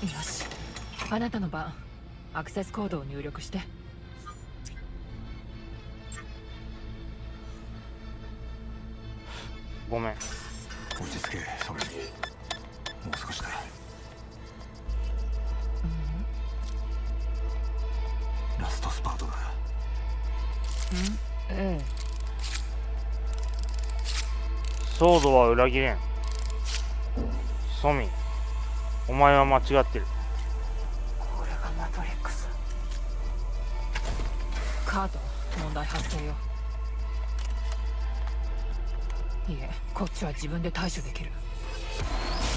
し。あなたの番アクセスコードを入力して。ごめん。落ち着けそれに。もう少しだ。ラストスパートだ。ええ。ソードは裏切れん。ソミお前は間違ってる。これがマトリックス。カート問題発生よ。いえこっちは自分で対処できる。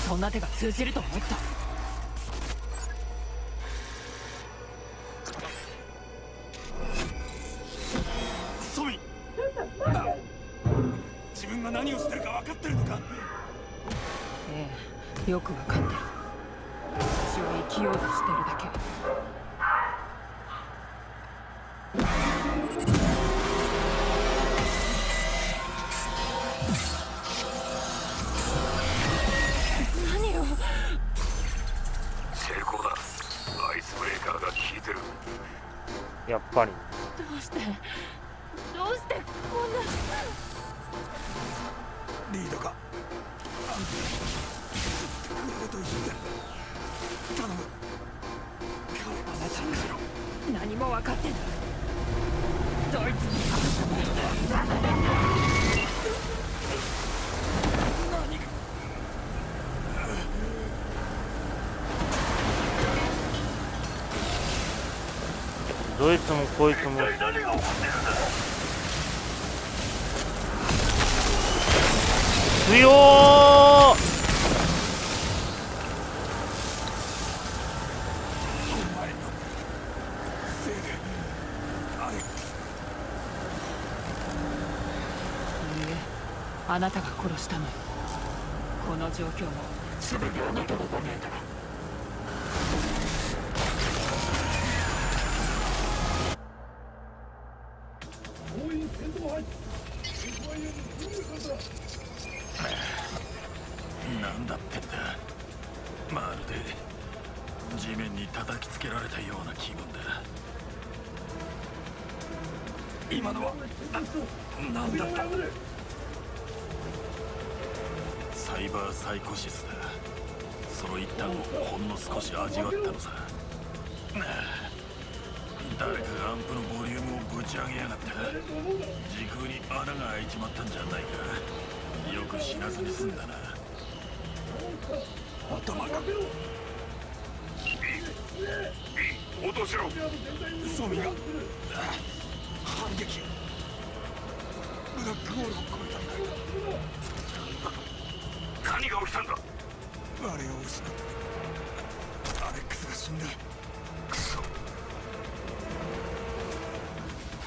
そんな手が通じると思った。ソミ。自分が何をしてるか分かってるのか。ええよくわか頼む彼はあなた何も分かってない。ドイツにどいつもこいつも。何が起こっ！てるんだ強お前のせいでアレックスいいえあなたが殺したのよ。この状況も全てあなたのためだ。ソミが。反撃。ブラックホールを越えたんだ。何が起きたんだ？我を失った。アレックスが死んだ。クソ。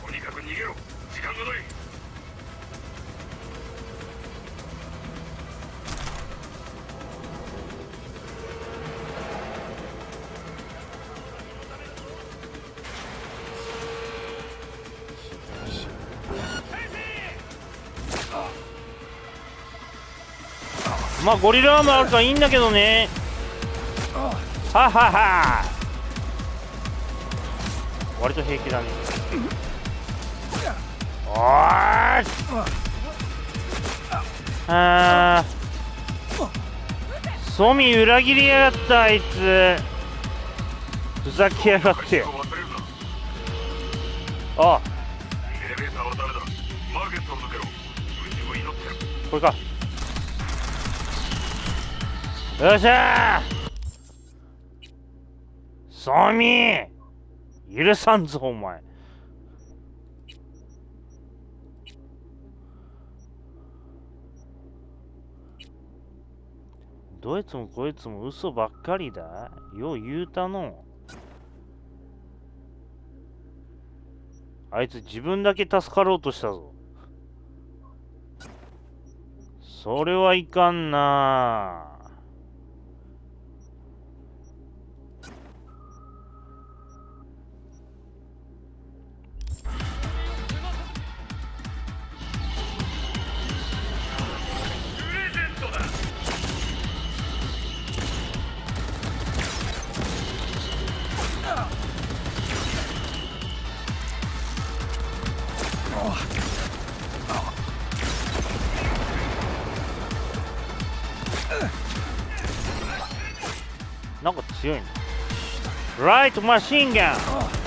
とにかく逃げろ。時間がないまあゴリラアームあるからいいんだけどね。ははは。割と平気だね。おーい。あー。ソミ裏切りやがったあいつ。ふざけやがって。あよっし。ゃーソミー許さんぞお前。どいつもこいつも嘘ばっかりだ。よう言うたの。あいつ自分だけ助かろうとしたぞ。それはいかんなな。んか強い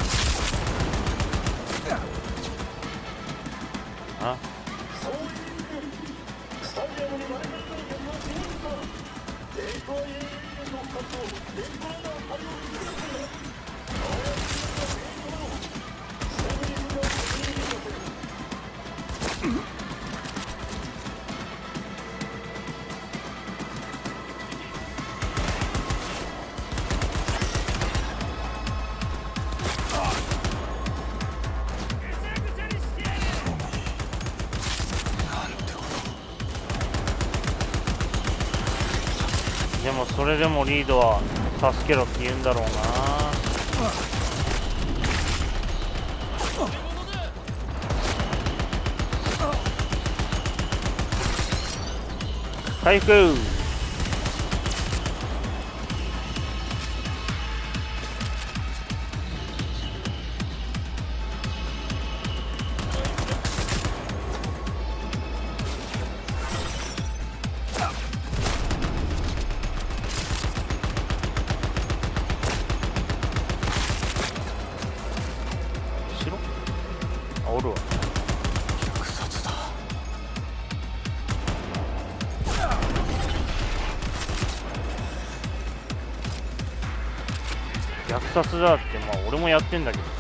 れでもリードは助けろって言うんだろうな。回復虐殺だってまあ俺もやってんだけど。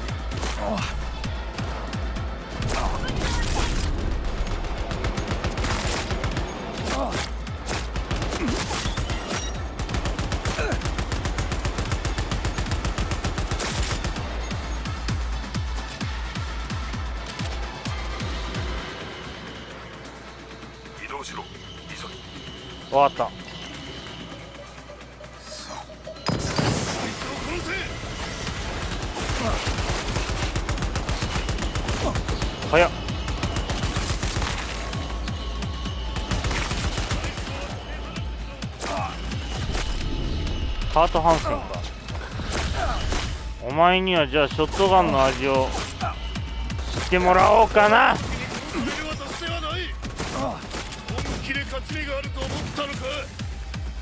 にはじゃあショットガンの味を知ってもらおうかな。本気で勝ち目があると思ったのか。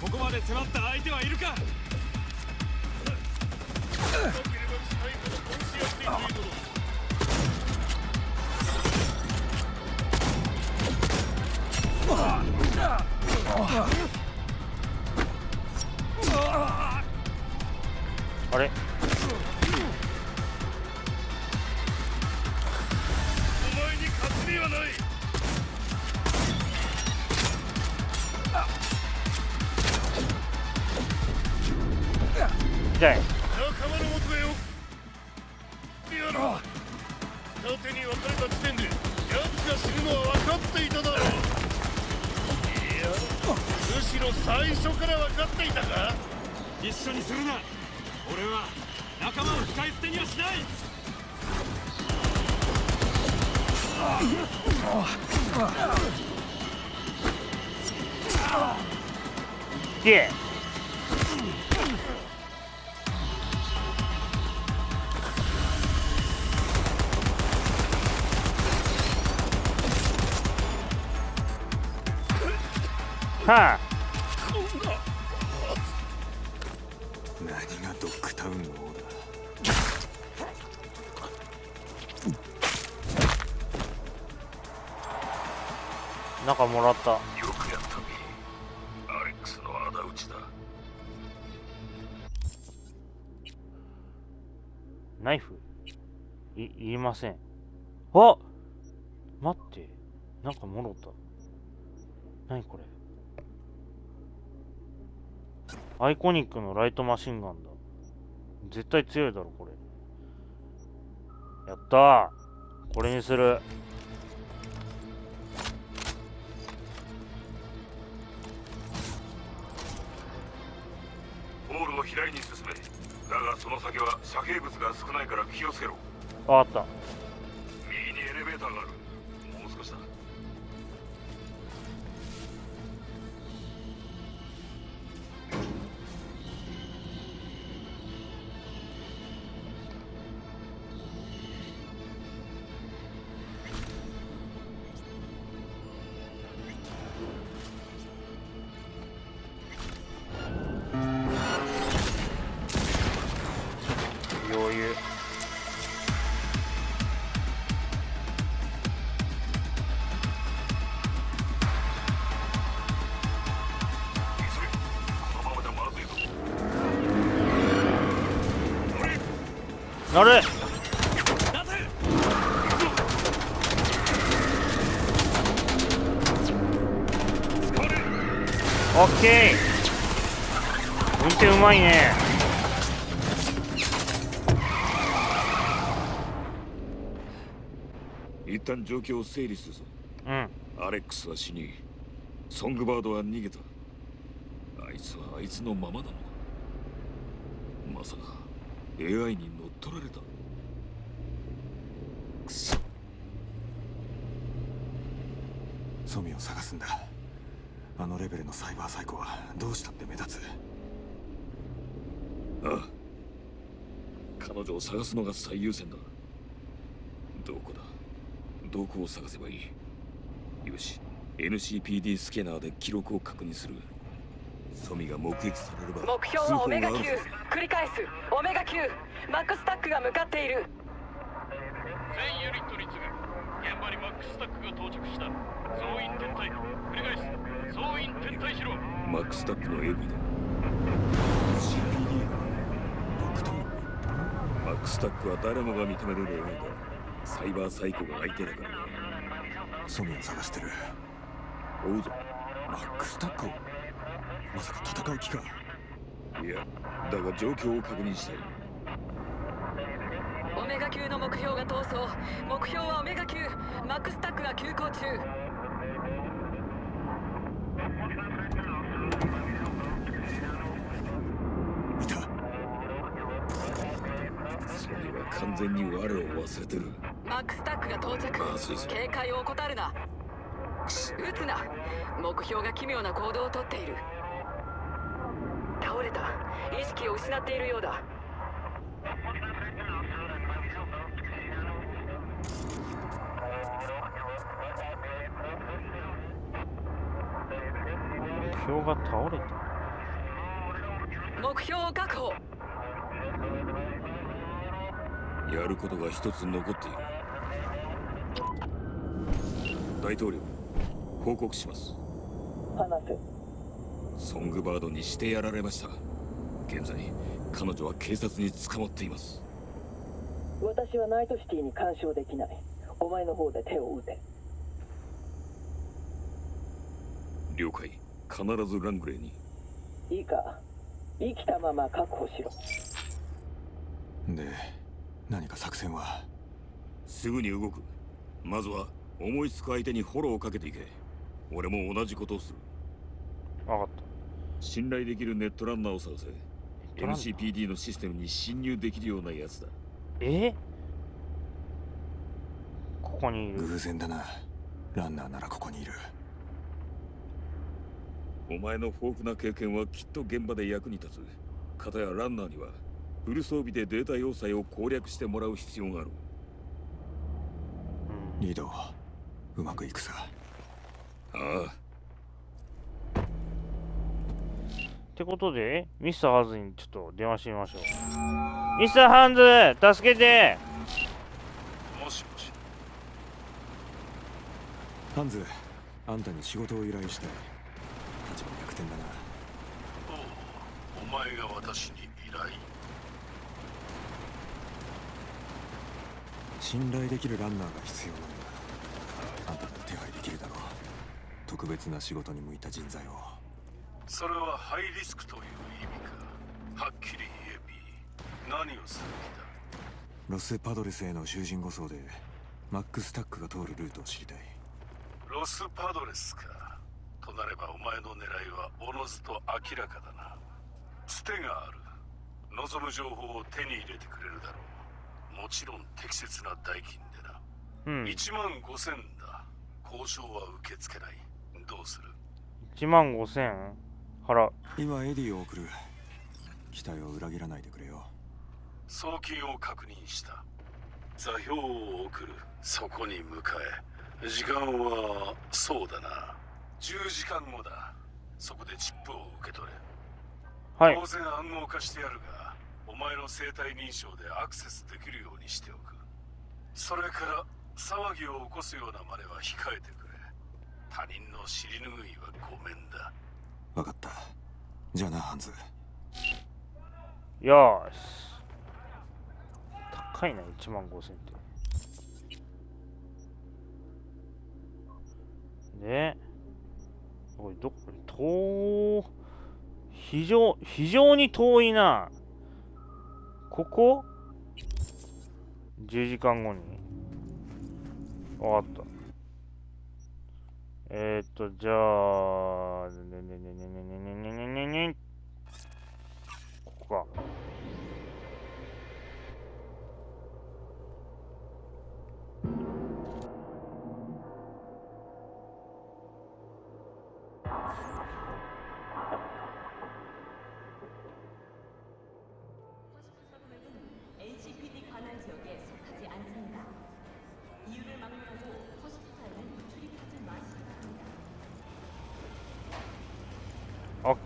ここまで迫った相手はいるか。あれ？じゃあ仲間のもとへよやろ縦に分かれた時点で奴が死ぬのは分かっていただろういやむしろ最初から分かっていたか一緒にするな。俺は仲間を使い捨てにはしない。ではあ何がドッグタウンの王だなんかもらったよくやったミアレックスの仇討ちだナイフい、いりません。あ待って。なんかもろた。何これ？アイコニックのライトマシンガンだ。絶対強いだろ、これ。やったーこれにする。ホールの左に進めだがその先は遮蔽物が少ないから気をつけろわかった。右にエレベーターがある一旦状況を整理するぞ。うん。アレックスは死にソングバードは逃げた。あいつはあいつのままなのか。まさか AI に乗っ取られた。くそ。ソミを探すんだ。あのレベルのサイバーサイコはどうしたって目立つ。ああ。彼女を探すのが最優先だ。どこだ？どこを探せばいい。よし。NCPD スキャナーで記録を確認する。ソミが目撃されれば目標はオメガ9繰り返す。オメガ9マックスタックが向かっている。全ユニットに次ぐ。現場にマックスタックが到着した。総員撤退繰り返す。総員撤退しろマックスタックの AV だ。CPD が。僕と。マックスタックは誰もが認める例外だサイバーサイコが相手だからね。ソミを探してる。追うぞ。マックスタックを。まさか戦う気か。いやだが状況を確認したい。オメガ9の目標が逃走。目標はオメガ9マックスタックが急行中いたソミは完全に我を忘れてる。マックスタックが到着。まずいぞ警戒を怠るな。撃つな。目標が奇妙な行動をとっている。倒れた。意識を失っているようだ。目標が倒れたやることが一つ残っている。大統領報告します。話せソングバードにしてやられました。現在彼女は警察に捕まっています。私はナイトシティに干渉できない。お前の方で手を打て。了解。必ずラングレーに。いいか。生きたまま確保しろ。で何か作戦は？すぐに動く。まずは思いつく相手にフォローをかけていけ。俺も同じことをする。分かった。信頼できるネットランナーを探せ。トランナー？NCPD のシステムに侵入できるようなやつだ。え？ここにいる。偶然だな。ランナーならここにいる。お前の豊富な経験はきっと現場で役に立つ。片やランナーにはフル装備でデータ要塞を攻略してもらう必要がある。リードうまくいくさ。ああ。ってことでミスターハンズにちょっと電話してみましょう。ミスターハンズ助けて。もしもし。ハンズあんたに仕事を依頼したい立場逆転だな。おお前が私に依頼信頼できるランナーが必要なんだ。あんたなら手配できるだろう。特別な仕事に向いた人材を。それはハイリスクという意味か。はっきり言えビー何をする気だ？ロス・パドレスへの囚人護送でマックスタックが通るルートを知りたい。ロスパドレスか。となればお前の狙いはおのずと明らかだな。つてがある。望む情報を手に入れてくれるだろうもちろん適切な代金でな。うん。1万5000だ。交渉は受け付けない。どうする？1万5千？払う。今エディを送る。期待を裏切らないでくれよ。送金を確認した。座標を送る。そこに向かえ。時間はそうだな。10時間後だ。そこでチップを受け取れ。はい。当然暗号化してやるがお前の生体認証でアクセスできるようにしておく。それから騒ぎを起こすような真似は控えてくれ。他人の尻拭いはごめんだ。分かった。じゃあなハンズ。よーし。高いな1万5000ってでこれどこ遠非常非常に遠いなここ ?10 時間後にわかったえー、っとじゃあねねねねねねねねねねね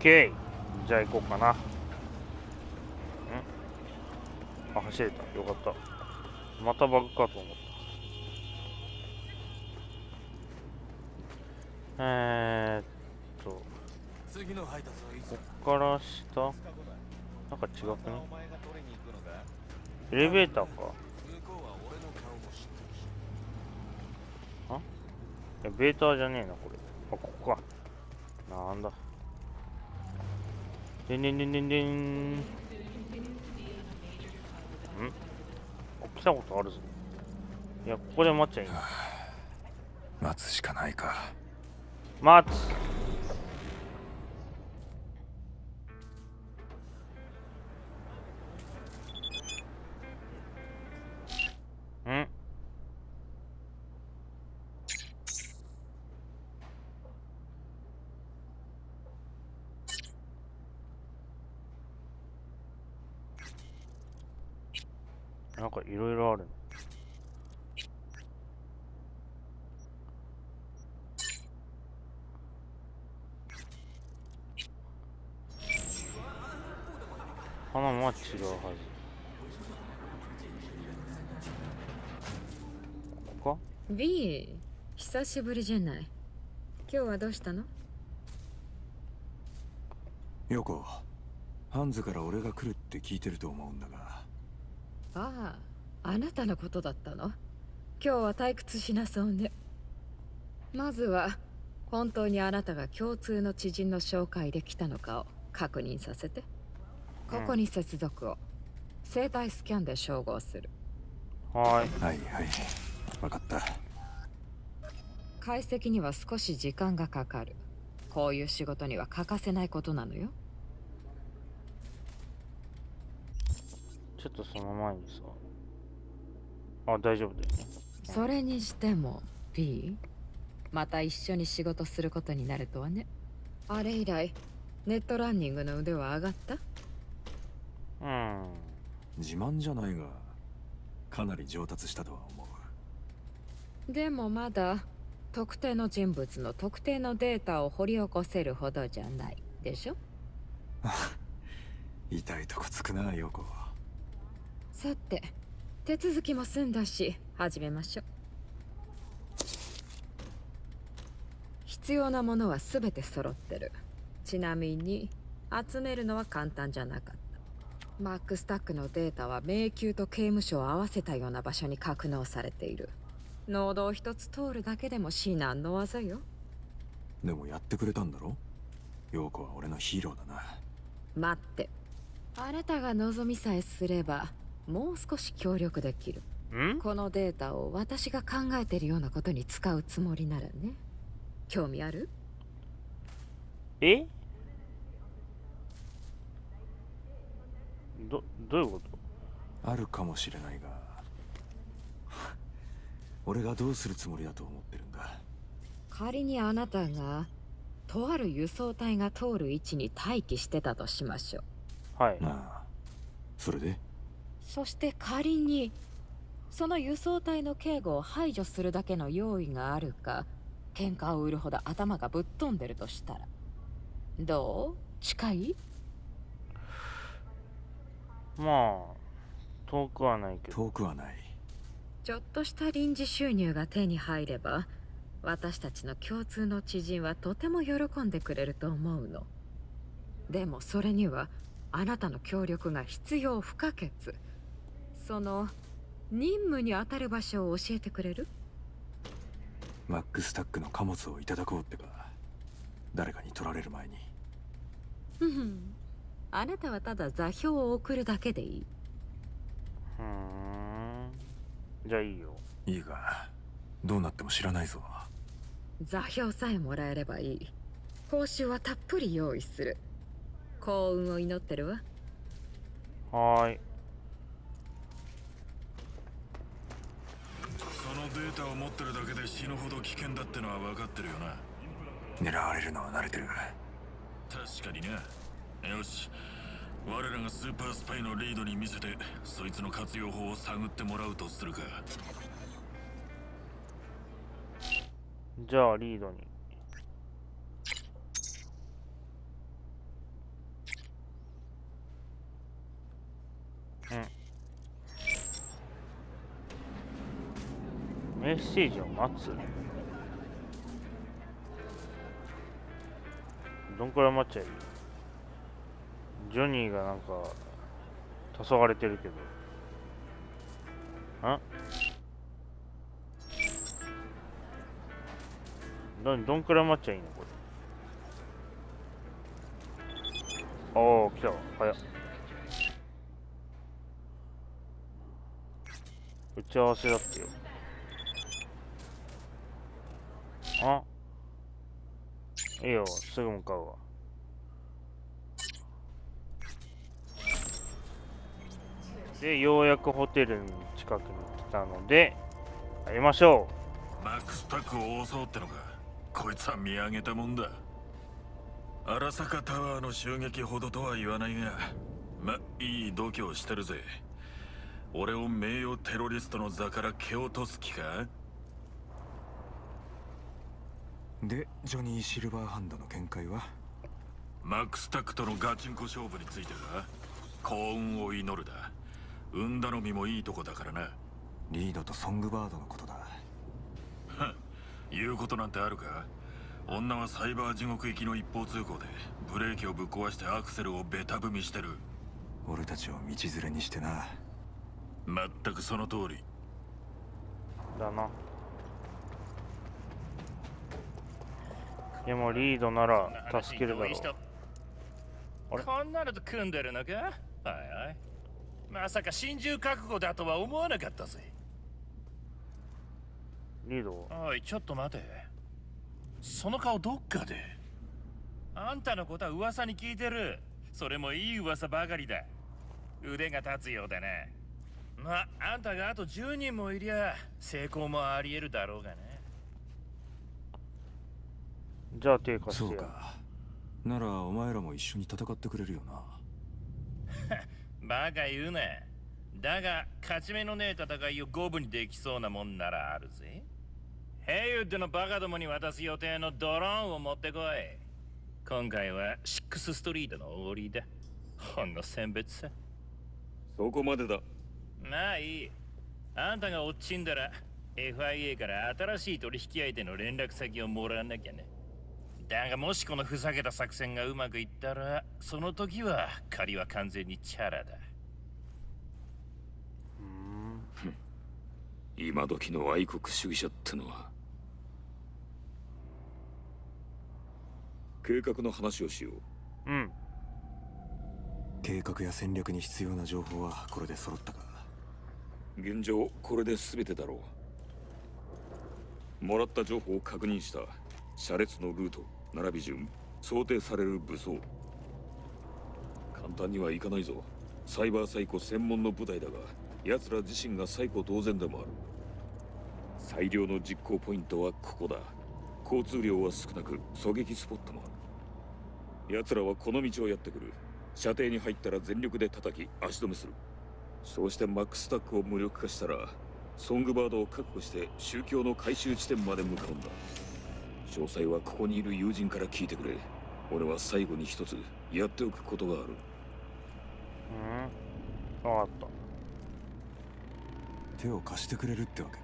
じゃあ行こうかな。あ、走れた。よかった。またバグかと思った。えー、っと、次の配達はいつこっから下？なんか違くね？エレベーターか。向こうは俺の顔も知ってるしえ、ベーターじゃねえな、これ。あ、ここか。なんだ？でんでんでんでんでん？んあ来たことあるぞ。いや、ここで待っちゃいいな。待つしかないか待つ。しぶりじゃない。今日はどうしたの？ヨコハンズから俺が来るって聞いてると思うんだが。あああなたのことだったの？今日は退屈しなそうね。まずは本当にあなたが共通の知人の紹介で来たのかを確認させて。ここに接続を。生体スキャンで照合する。はーい。はいはい。分かった解析には少し時間がかかるこういう仕事には欠かせないことなのよちょっとその前にさ。あ、大丈夫だよね。それにしても B また一緒に仕事することになるとはねあれ以来ネットランニングの腕は上がった？うん。自慢じゃないがかなり上達したとは思うでもまだ特定の人物の特定のデータを掘り起こせるほどじゃない。でしょ？痛いとこつくなヨコさて手続きも済んだし始めましょう。必要なものは全て揃ってる。ちなみに集めるのは簡単じゃなかった。マックスタックのデータは迷宮と刑務所を合わせたような場所に格納されている濃度を一つ通るだけでも至難の技よ。でもやってくれたんだろ？ヨコは俺のヒーローだな。待って。あなたが望みさえすればもう少し協力できる。ん？このデータを私が考えてるようなことに使うつもりならね。興味ある？え？ど、どういうこと？あるかもしれないが俺がどうするつもりだと思ってるんだ？仮にあなたがとある輸送隊が通る位置に待機してたとしましょう。はい。なあそれで？そして仮にその輸送隊の警護を排除するだけの用意があるか喧嘩を売るほど頭がぶっ飛んでるとしたら。どう？近い？まあ、遠くはないけど。遠くはないちょっとした臨時収入が手に入れば私たちの共通の知人はとても喜んでくれると思うの。でもそれにはあなたの協力が必要不可欠。その任務に当たる場所を教えてくれる？マックスタックの貨物をいただこうってか誰かに取られる前に。ふん。あなたはただ座標を送るだけでいい。ふーんじゃあいいよ。いいがどうなっても知らないぞ。座標さえもらえればいい。報酬はたっぷり用意する。幸運を祈ってるわ。はーい。そのデータを持ってるだけで死ぬほど危険だってのは分かってるよな。狙われるのは慣れてる。確かにな。よし我らがスーパースパイのリードに見せてそいつの活用法を探ってもらうとするか。じゃあリードに。うん。メッセージを待つ。どんくらい待っちゃいい？ジョニーがなんか黄昏れてるけど。んどんどんくらい待っちゃいいのこれ？おお来た。わ早っ。打ち合わせだってよ。あ？いいよすぐ向かうわ。でようやくホテルに近くに来たので会いましょマックスタックを襲うってのか。こいつは見上げたもんだ。荒坂タワーの襲撃ほどとは言わないがまいい度胸してるぜ。俺を名誉テロリストの座から蹴落とす気か？でジョニー・シルバーハンドの見解は？マックスタックとのガチンコ勝負については幸運を祈るだ運頼みもいいとこだからな。リードとソングバードのことだ。言うことなんてあるか？女はサイバー地獄行きの一方通行でブレーキをぶっ壊してアクセルをベタ踏みしてる。俺たちを道連れにしてな。まったくその通り。うだな。でもリードなら助けるだろう。こんなのと組んでるのか？はいはいまさか心中覚悟だとは思わなかったぜ。リード。おいちょっと待て。その顔どっかで。あんたのことは噂に聞いてる。それもいい噂ばかりだ。腕が立つようだね。まあんたがあと10人もいりゃ成功もあり得るだろうがね。じゃあ手貸してよそうか。ならお前らも一緒に戦ってくれるよな バカ言うな。だが勝ち目のねえ戦いを五分にできそうなもんならあるぜ。ヘイウッドのバカどもに渡す予定のドローンを持ってこい。今回はシックスストリートの終わりだ。ほんの選別さ。そこまでだ。まあいい。あんたが落ちんだら FIA から新しい取引相手の連絡先をもらわなきゃねだがもしこのふざけた作戦がうまくいったらその時は借りは完全にチャラだ。うーん。今時の愛国主義者ってのは計画の話をしよう。うん。計画や戦略に必要な情報はこれで揃ったか。現状これで全てだろう。もらった情報を確認した。車列のルート並び順想定される武装。簡単にはいかないぞ。サイバーサイコ専門の部隊だが奴ら自身がサイコ当然でもある。最良の実行ポイントはここだ。交通量は少なく狙撃スポットもある。奴らはこの道をやってくる。射程に入ったら全力で叩き足止めする。そうしてマックスタックを無力化したらソングバードを確保して宗教の回収地点まで向かうんだ。詳細はここにいる友人から聞いてくれ。俺は最後に一つやっておくことがある。うん？分かった。手を貸してくれるってわけか。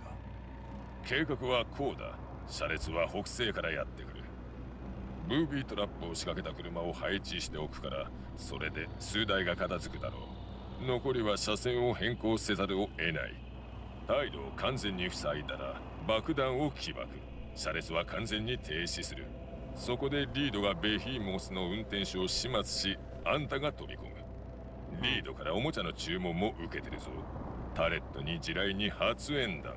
計画はこうだ。車列は北西からやってくる。ブービートラップを仕掛けた車を配置しておくからそれで数台が片付くだろう。残りは車線を変更せざるを得ない。退路を完全に塞いだら爆弾を起爆車列は完全に停止する。そこでリードがベヒーモスの運転手を始末しあんたが飛び込む。リードからおもちゃの注文も受けてるぞ。タレットに地雷に発煙弾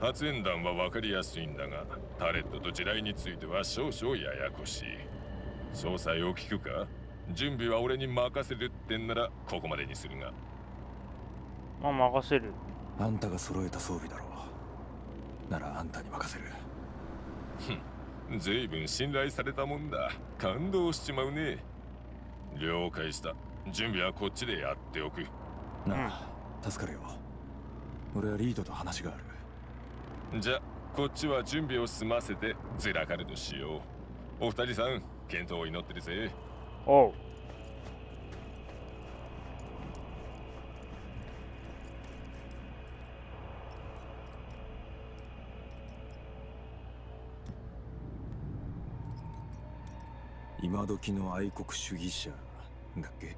発煙弾は分かりやすいんだがタレットと地雷については少々ややこしい。詳細を聞くか？準備は俺に任せるってんならここまでにするが。まあ任せる。あんたが揃えた装備だろう。ならあんたに任せるずいぶん信頼されたもんだ。感動しちまうね。了解した。準備はこっちでやっておく。なあ、助かるよ。俺はリードと話がある。じゃこっちは準備を済ませてズラカルドしよう。お二人さん健闘を祈ってるぜ。おう今時の愛国主義者だっけ？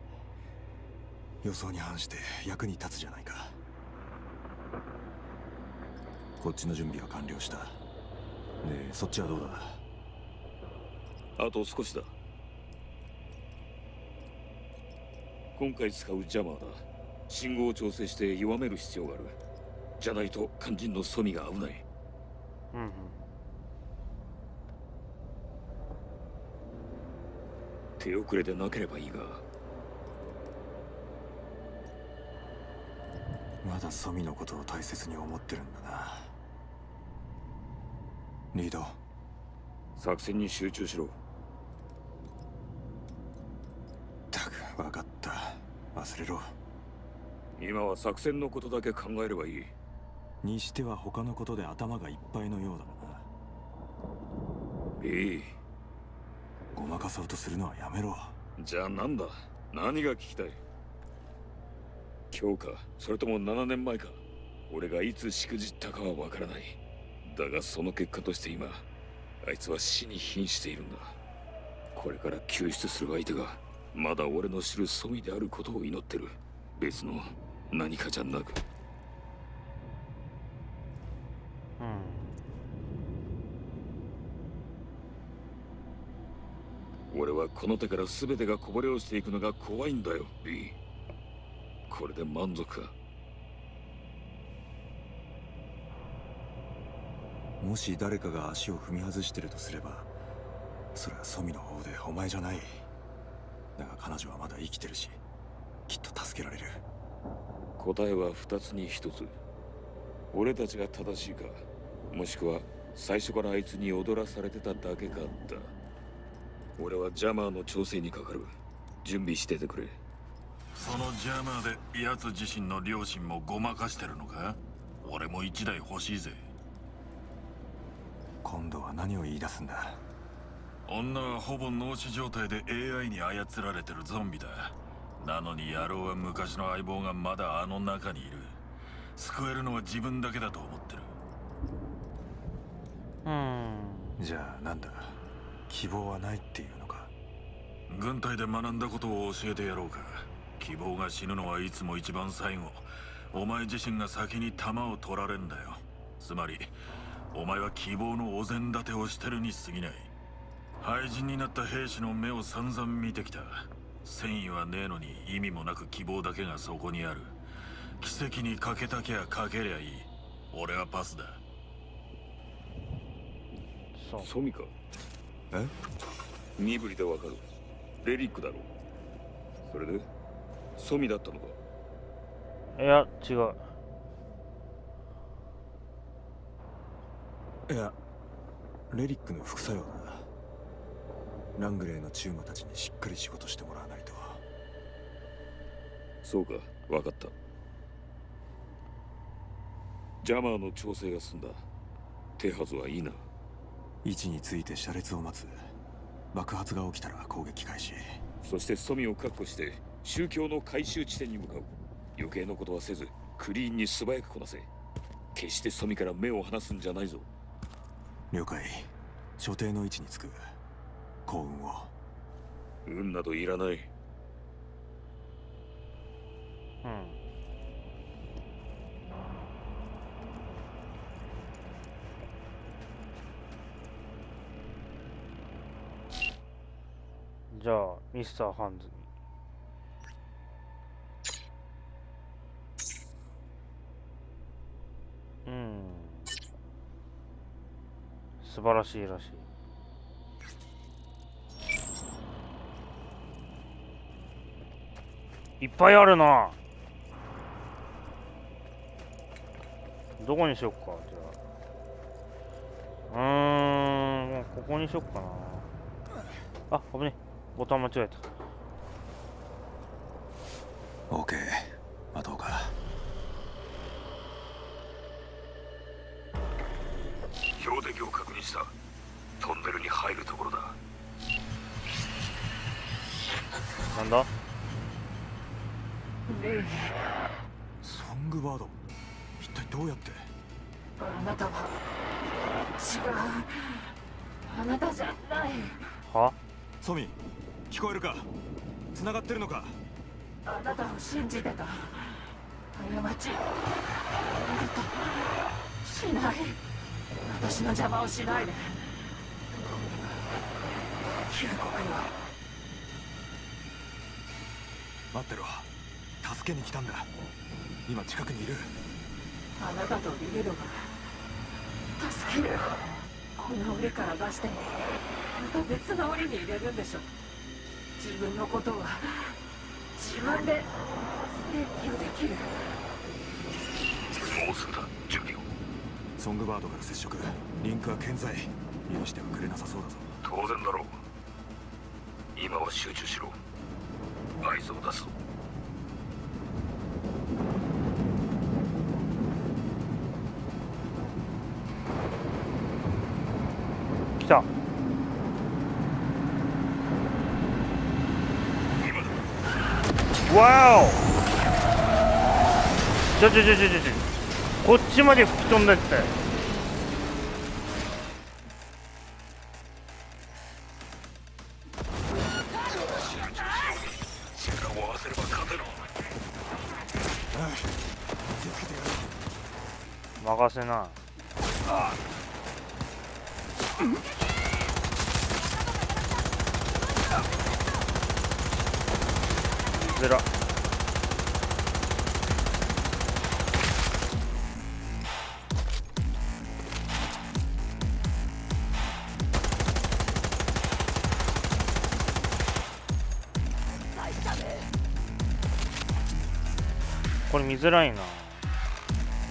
予想に反して役に立つじゃないか。こっちの準備は完了した。でそっちはどうだ？あと少しだ。今回使うジャマーだ。信号を調整して弱める必要がある。じゃないと肝心のソミが危ない。うんうん手遅れでなければいいが。まだソミのことを大切に思ってるんだな。リード。作戦に集中しろ。たく分かった。忘れろ。今は作戦のことだけ考えればいい。にしては他のことで頭がいっぱいのようだな。いいごまかそうとするのはやめろ。じゃあなんだ？何が聞きたい？今日か？それとも7年前か？俺がいつしくじったかはわからない。だがその結果として今あいつは死に瀕しているんだ。これから救出する相手がまだ俺の知るソミであることを祈ってる。別の何かじゃなくうん俺はこの手から全てがこぼれ落ちていくのが怖いんだよ B これで満足か。もし誰かが足を踏み外してるとすればそれはソミの方でお前じゃない。だが彼女はまだ生きてるしきっと助けられる。答えは二つに一つ。俺たちが正しいかもしくは最初からあいつに踊らされてただけかだ俺はジャマーの調整にかかる。準備しててくれ。そのジャマーで奴自身の両親もごまかしてるのか？俺も一台欲しいぜ。今度は何を言い出すんだ？女はほぼ脳死状態で AI に操られてるゾンビだ。なのに野郎は昔の相棒がまだあの中にいる。救えるのは自分だけだと思ってる。うん。じゃあなんだ？希望はないっていうのか？軍隊で学んだことを教えてやろうか。希望が死ぬのはいつも一番最後。お前自身が先に弾を取られんだよ。つまりお前は希望のお膳立てをしてるに過ぎない。廃人になった兵士の目を散々見てきた。戦意はねえのに意味もなく希望だけがそこにある。奇跡にかけたきゃかけりゃいい。俺はパスだ。ソミかえ？身振りでわかる。レリックだろ。それで？ソミだったのか？いや違う。いやレリックの副作用だラングレーのチューマたちにしっかり仕事してもらわないと。そうかわかった。ジャマーの調整が済んだ。手はずはいいな位置について車列を待つ爆発が起きたら攻撃開始。そしてソミを確保して宗教の回収地点に向かう。余計なことはせずクリーンに素早くこなせ。決してソミから目を離すんじゃないぞ。了解。所定の位置につく。幸運を。運などいらない。うんじゃあミスターハンズに。うん。素晴らしいらしい。いっぱいあるな。どこにしよっかじゃあ。うーんここにしよっかな。あ危ねえ。ボタン間違えた。OK 待とうか。標的を確認した。トンネルに入るところだ。なんだ？レイソングバード。一体どうやって？あなたは。違う。あなたじゃない。は？ソミ聞こえるか？繋がってるのか？あなたを信じてた。過ち。しない。私の邪魔をしないで。警告よ待ってろ。助けに来たんだ。今近くにいる。あなたとリエロが。助ける。この檻から出して。もまた別の檻に入れるんでしょ自分のことは自分で制御できる。もうすぐだ準備をソングバードから接触リンクは健在。許してはくれなさそう。だぞ当然だろう。今は集中しろ。合図を出すぞわおちょちょちょちょちょちょこっちまで吹き飛んだって任せなゼラこれ見づらいな。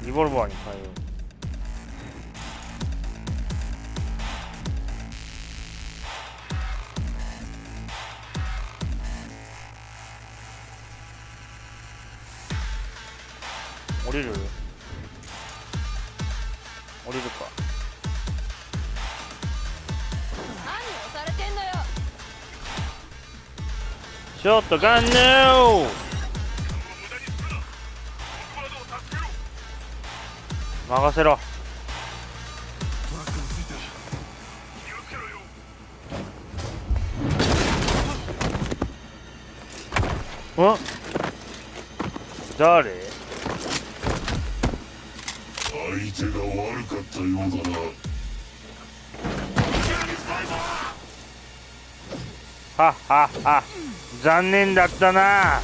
リボルバーに変えよう。ちょっとガンヌー任せろ。トラックに着いた気をつけろよあ誰？相手が悪かったようだな。はっはっは残念だったな。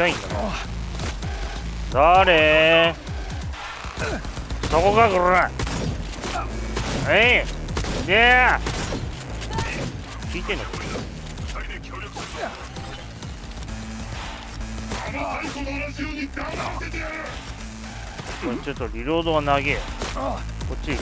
痛いんだな。誰？かこらえい。で聞いてんの？これちょっとリロードが長えこっち。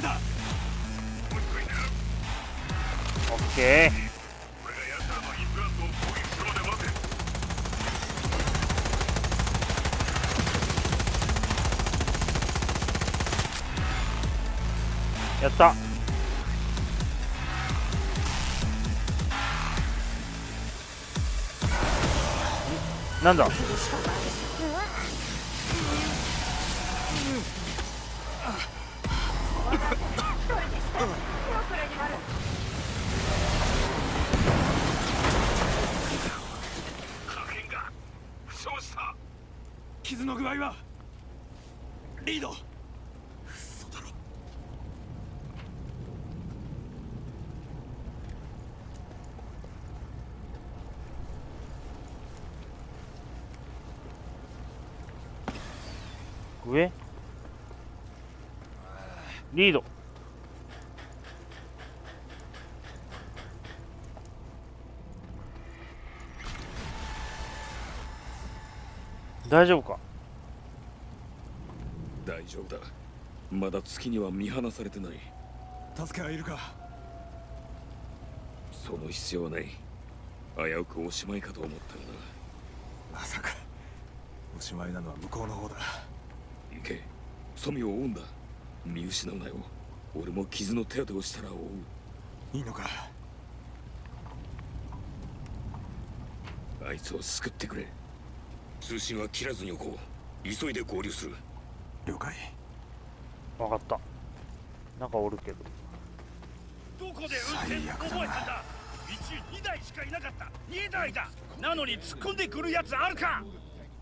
オッケーやった。なんだ？月には見放されてない。助けはいるか？その必要はない。危うくおしまいかと思ったがまさか。おしまいなのは向こうの方だ。な行け。ソミを追うんだ。見失うなよ。俺も傷の手当てをしたら追う。いいのか？あいつを救ってくれ。通信は切らずにおこう。急いで合流する。了解分かった。なんかおるけど。どこで運転覚えてんだ1、2台しかいなかった。2台だ。なのに突っ込んでくるやつあるか。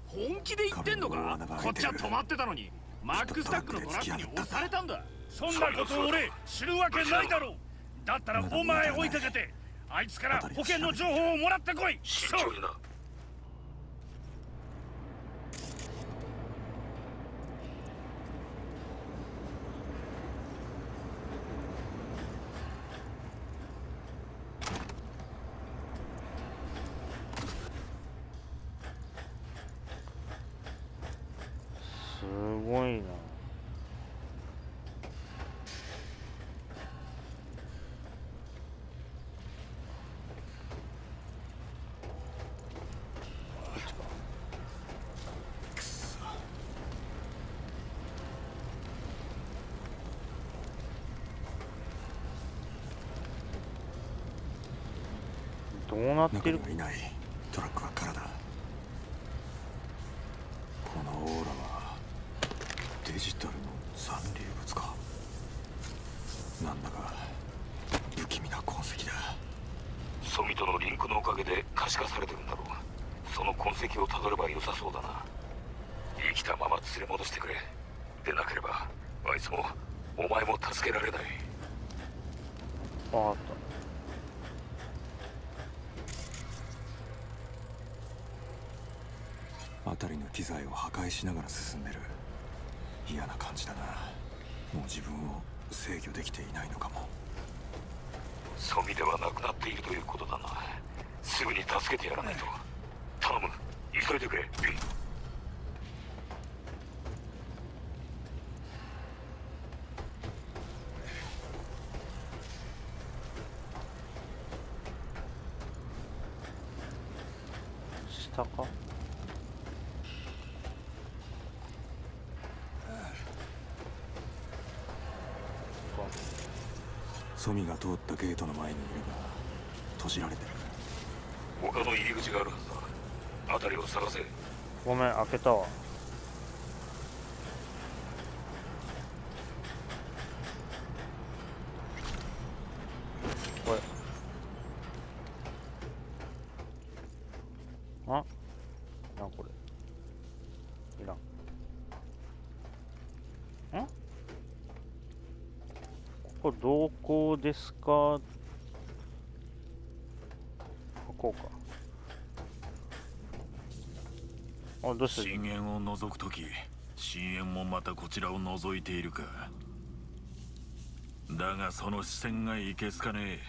本気で言ってんのか。こっちは止まってたのに。マックスタックのトラックに押されたんだ。そんなこと俺知るわけないだろ。うだったらお前追いかけてあいつから保険の情報をもらってこい。慎重になすごいなどうなって中にる。はいないトラックは空だ。このオーラはデジタルの残留物か。なんだか不気味な痕跡だ。ソミとのリンクのおかげで可視化されてるんだろう。その痕跡をたどれば良さそうだな。生きたまま連れ戻してくれ。でなければあいつもお前も助けられない。分かっ辺りの機材を破壊しながら進んでる。嫌な感じだな。もう自分を制御できていないのかも。ソミではなくなっているということだな。すぐに助けてやらないと。頼む。急いでくれ。ビンた下か？通ったゲートの前にいれば閉じられてる。他の入り口があるはずだ。辺りを探せ。ごめん開けたわこれあなんこれいらんんここどこですか？ここか。あどうした？深淵を覗くとき深淵もまたこちらを覗いているか。だがその視線がいけすかねえ。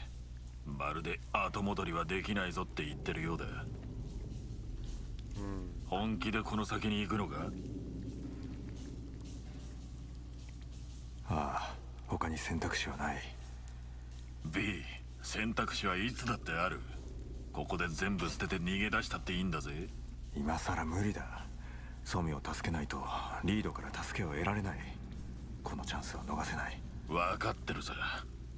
まるで後戻りはできないぞって言ってるようだ。うん。本気でこの先に行くのか？ああ他に選択肢はない B 選択肢はいつだってある。ここで全部捨てて逃げ出したっていいんだぜ。今さら無理だ。ソミを助けないとリードから助けを得られない。このチャンスは逃せない。分かってるさ。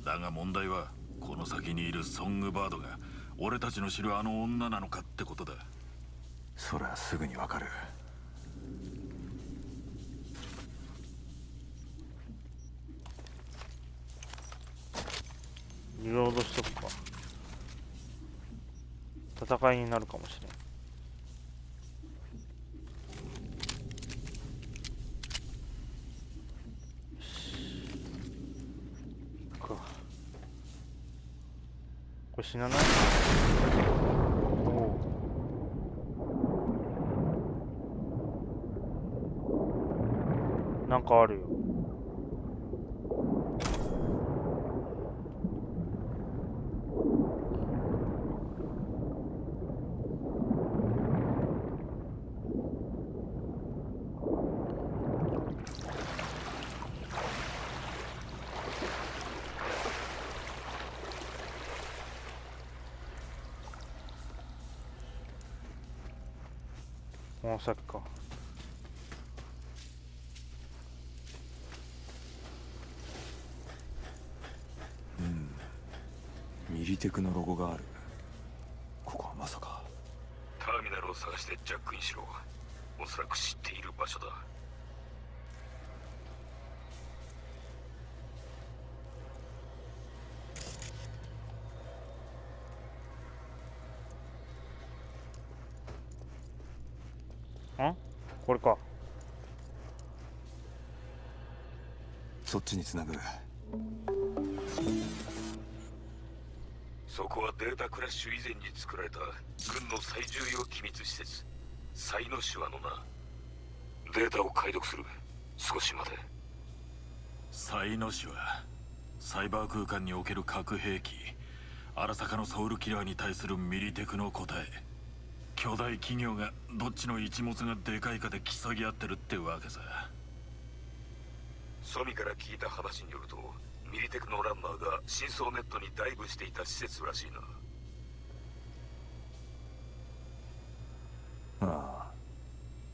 だが問題はこの先にいるソングバードが俺たちの知るあの女なのかってことだ。そりゃすぐにわかるリロードしとくか。戦いになるかもしれん。か。これ死なない？おおなんかあるよ。まさかミリテクのロゴがある。ここはまさか。ターミナルを探してジャックにしろ。おそらく知っている場所だんこれかそっちにつなぐ。そこはデータクラッシュ以前に作られた軍の最重要機密施設サイの手話のなデータを解読する。少しまでサイノシはサイバー空間における核兵器荒坂のソウルキラーに対するミリテクの答え。巨大企業がどっちの一物がでかいかで競い合ってるってわけさソミから聞いた話によるとミリテクのランナーが真相ネットにダイブしていた施設らしいな。ああ。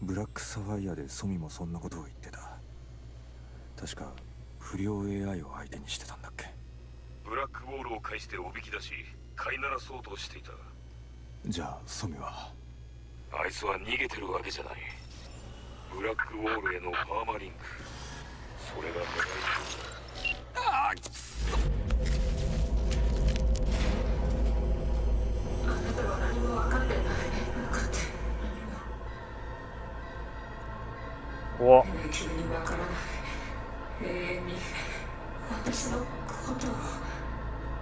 ブラックサファイアでソミもそんなことを言ってた。確か不良 AI を相手にしてたんだっけ。ブラックウォールを介しておびき出し飼いならそうとしていた。じゃあソミは？あいつは逃げてるわけじゃない。ブラックウォールへのパーマリンクそれが狙いああくそ。あなたは。何も分かっ。てない分かってお永久に分からない永遠に私のことを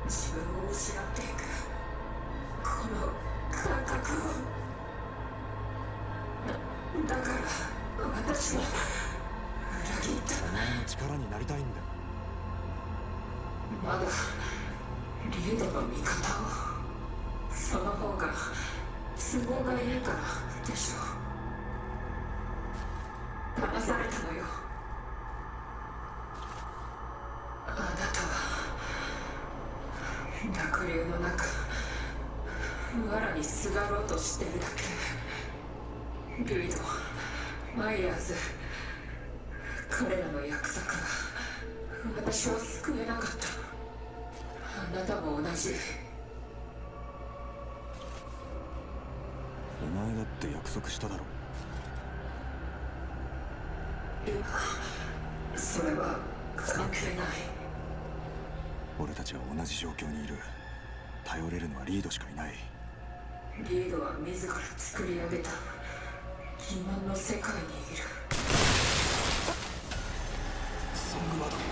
自分を失っていくなりたいんだまだリードの味方を。その方が都合がいいからでしょ。う騙されたのよ。あなたは濁流の中藁にすがろうとしてるだけ。ルイドマイヤーズ彼らの約束が。私を救えなかった。あなたも同じ。お前だって約束しただろ。それは関係ない。俺たちは同じ状況にいる。頼れるのはリードしかいない。リードは自ら作り上げた。疑問の世界にいる。ソングバード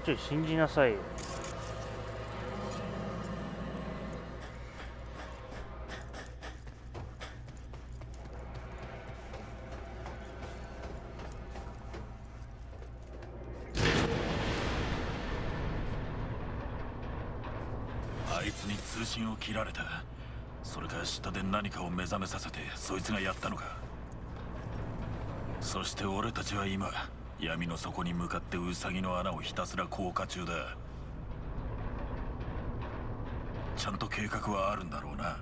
うちょい信じなさいよ。あいつに通信を切られた。それか下で何かを目覚めさせてそいつがやったのか。そして俺たちは今闇の底に向かってウサギの穴をひたすら降下中だ。ちゃんと計画はあるんだろうな。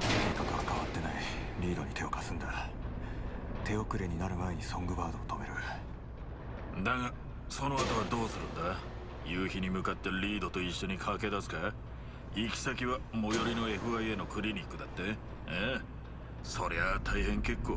計画は変わってない。リードに手を貸すんだ。手遅れになる前にソングバードを止める。だがその後はどうするんだ？夕日に向かってリードと一緒に駆け出すか？行き先は最寄りの FIA のクリニックだって？ええ？そりゃあ大変結構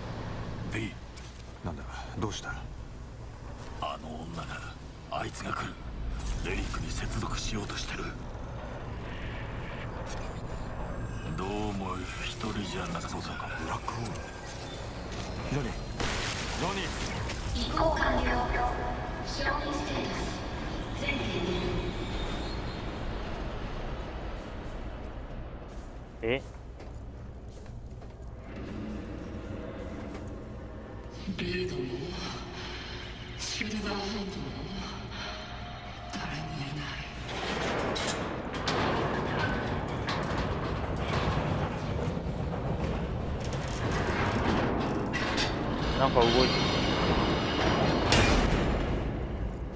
か動いてる。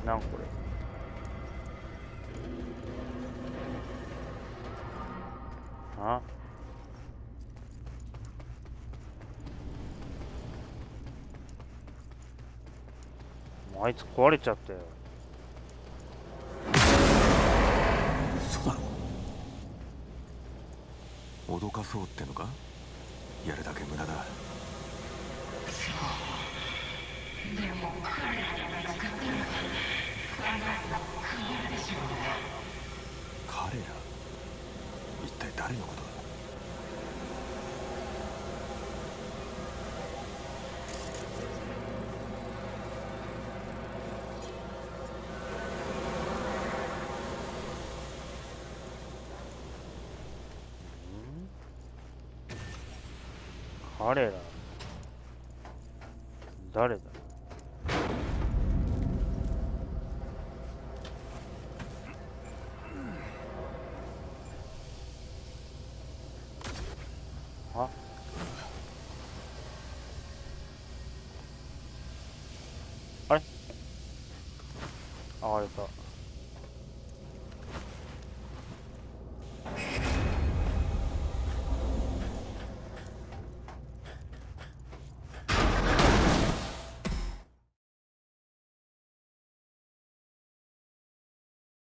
なんこれ。あ？もうあいつ壊れちゃったよ。そうだ脅かそうってのか？やるだけ無駄だ。彼ら。一体誰のことだ彼ら